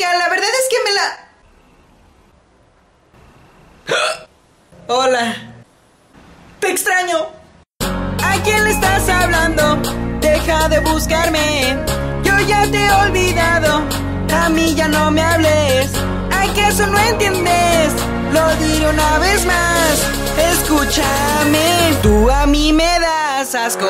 amiga, la verdad es que me la... Hola. Te extraño. ¿A quién le estás hablando? Deja de buscarme. Yo ya te he olvidado. A mí ya no me hables. ¿Acaso no entiendes? Lo diré una vez más. Escúchame. Tú a mí me das asco.